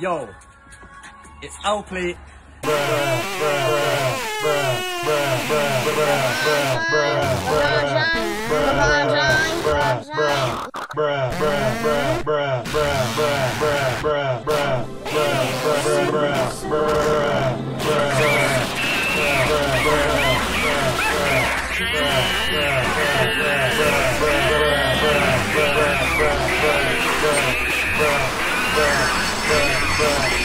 Yo, it's Alpley burn, burn.